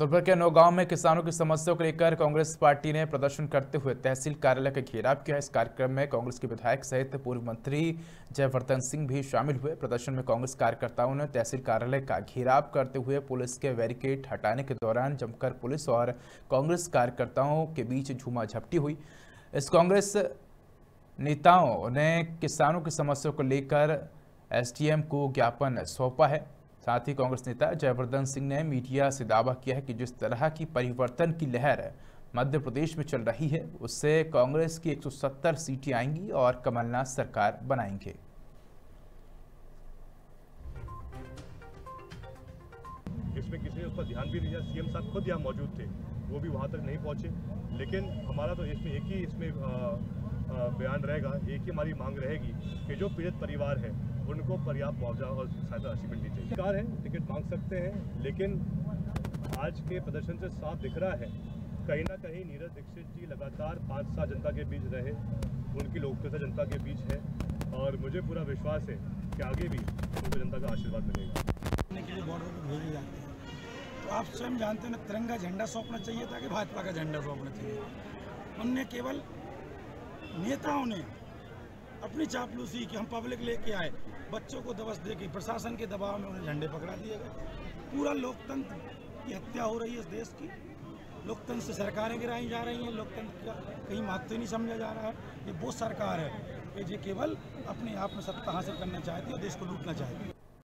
दुर्भर के नौगांव में किसानों की समस्याओं को लेकर कांग्रेस पार्टी ने प्रदर्शन करते हुए तहसील कार्यालय का घेराव किया? इस कार्यक्रम में कांग्रेस के विधायक सहित पूर्व मंत्री जयवर्धन सिंह भी शामिल हुए। प्रदर्शन में कांग्रेस कार्यकर्ताओं ने तहसील कार्यालय का घेराव करते हुए पुलिस के बैरिकेड हटाने के दौरान जमकर पुलिस और कांग्रेस कार्यकर्ताओं के बीच झूमा झपटी हुई। इस कांग्रेस नेताओं ने किसानों की समस्याओं को लेकर एसडीएम को ज्ञापन सौंपा है। साथ ही कांग्रेस नेता जयवर्धन सिंह ने मीडिया से दावा किया है कि जिस तरह की परिवर्तन की लहर मध्य प्रदेश में चल रही है, उससे कांग्रेस की 170 सीटें आएँगी और कमलनाथ सरकार बनाएँगे। इसमें किसी ने उस पर ध्यान भी नहीं दिया, सीएम साहब खुद यहाँ मौजूद थे, वो भी वहाँ तक नहीं पहुँचे। लेकिन हमारा तो इसमें एक ही, इसमें बयान रहेगा, एक ही हमारी मांग रहेगी कि जो पीड़ित परिवार है, उनको पर्याप्त मुआवजा और सहायता राशि मिलनी चाहिए। सरकार है, टिकट मांग सकते हैं, लेकिन आज के प्रदर्शन से साफ़ दिख रहा है, कहीं ना कहीं नीरज दीक्षित जी लगातार पाँच साल जनता के बीच रहे, उनकी लोकप्रियता जनता के बीच है, और मुझे पूरा विश्वास है कि आगे भी उनको जनता का आशीर्वाद मिलेगा। तो आप स्वयं जानते हैं तिरंगा झंडा सौंपना चाहिए था कि भाजपा का झंडा सौंपना चाहिए उनने केवल नेताओं ने अपनी चापलूसी कि हम पब्लिक लेके आए, बच्चों को दबस दे के प्रशासन के दबाव में उन्हें झंडे पकड़ा दिए गए। पूरा लोकतंत्र की हत्या हो रही है इस देश की। लोकतंत्र से सरकारें गिराई जा रही हैं, लोकतंत्र का कहीं महत्व नहीं समझा जा रहा है। ये वो सरकार है जो केवल अपने आप में सत्ता हासिल करना चाहती है और देश को लूटना चाहती है।